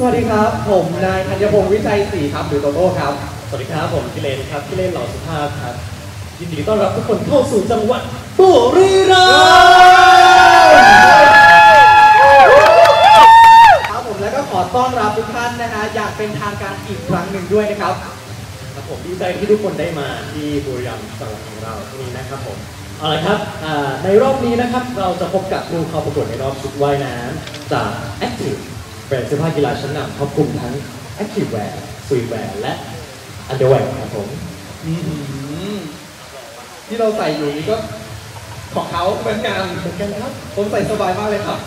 สวัสดีครับ ผมนายธัญพงศ์วิชัยศรีครับหรือโตโต้ครับ สวัสดีครับผมกิเลนครับกิเลนหล่อสุภาพครับ ยินดีต้อนรับทุกคนเข้าสู่จังหวัดบุรีรัมย์ครับผมแล้วก็ขอต้อนรับทุกท่านนะฮะอย่างเป็นทางการอีกครั้งหนึ่งด้วยนะครับครับผมดีใจที่ทุกคนได้มาที่บุรีรัมย์จังหวัดของเราที่นี้นะครับผมเอาละครับอ่าในรอบนี้นะครับเราจะพบกับผู้เข้าประกวดในรอบชุดว่ายน้ำจาก Active แบรนด์เสื้อผ้ากีฬาชั้นนำครอบคลุมทั้ง Active Wear Swimwear และ Underwear ครับผมอื้อหือที่เราใส่อยู่นี่ก็ของเขาเหมือนกันเหมือนกันครับ ผมใส่สบายมากเลยครับ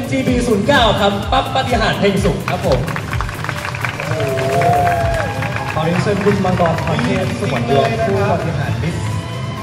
MGB 09ครับ ปั๊บปฏิหารย์เพลงสุขครับผมขอเรียนเชิญคุณมังกรพรเทพสมรดวงผู้บริหารมิตร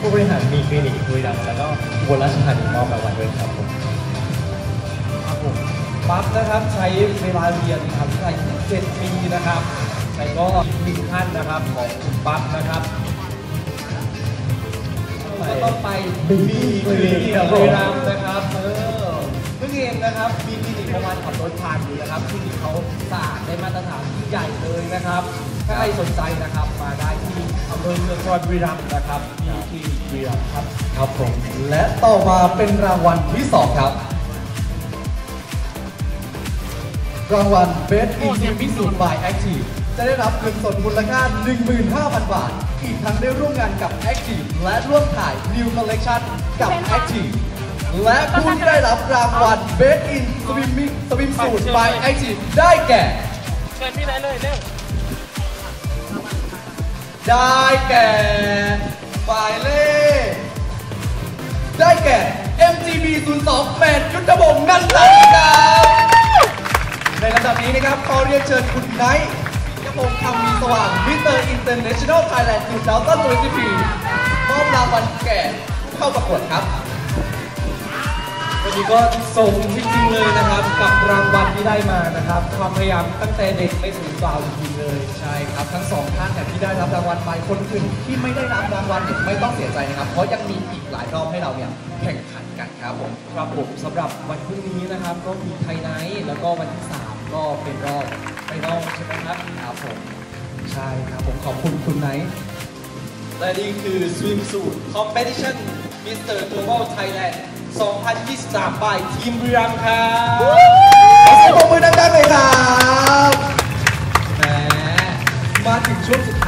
ผู้บริหารมีคลินิกบุรีรัมย์แล้วก็อุบลราชธานีมอบรางวัลด้วยครับผมครับผมปั๊บนะครับใช้เวลาเรียนครับใช้เจ็ดปีนะครับแล้วก็อีกหนึ่งท่านนะครับของคุณปั๊บนะครับก็ต้องไปบีบีคลินิกครับผมบุรีรัมย์นะครับเออ เพิ่งเองนะครับมีคลินิกประมาณขับรถผ่านอยู่นะครับคลินิกเขาสะอาดได้มาตรฐานที่ใหญ่เลยนะครับ ถ้าใครสนใจนะครับมาได้ที่อำเภอเมืองจังหวัดบุรีรัมย์นะครับมีคลินิกบุรีรัมย์ครับครับผมและต่อมาเป็นรางวัลที่2ครับรางวัล Best in Team พิสูจน์ by Active จะได้รับเงินสดมูลค่า 15,000 บาท อีกทั้งได้ร่วมงานกับ Active และร่วมถ่าย New Collection กับ Active และผู้ที่ได้รับรางวัล Best in Swimming Swimsuit by Active ได้แก่ เชิญพี่ไหนเลยเร็วได้แก่หมายเลขได้แก่ MGB 02แมนยุทธบงศ์นันทันครับในลำดับนี้นะครับขอเรียนเชิญคุณไนท์ยพงศ์คำมีสว่างมิสเตอร์อินเตอร์เนชั่นแนลไทยแลนด์2024มอบรางวัลแก่ผู้เข้าประกวดครับ นี้ก็สมจริงๆเลยนะครับ กับรางวัลที่ได้มานะครับ ความพยายามตั้งแต่เด็กไม่ถึงกล่าจริงๆเลยใช่ครับทั้งสองท่านเนี่ยที่ได้รับรางวัลไปคนอื่นที่ไม่ได้รับรางวัลเนี่ยไม่ต้องเสียใจนะครับ เพราะยังมีอีกหลายรอบให้เราเนี่ยแข่งขันกันครับผมครับผมสำหรับวันพรุ่งนี้นะครับ ก็มีไทยไนท์แล้วก็วันที่3ก็เป็นรอบไฟนอลใช่ไหมครับครับผมใช่ครับผมขอบคุณคุณไนท์และนี่คือ Swimsuit Competition Mr. Global Thailand 2023 by ทีมบุรีรัมย์ครับขอเสียงปรบมือดังๆเลยครับ แหม มาถึงช่วงสุดท้าย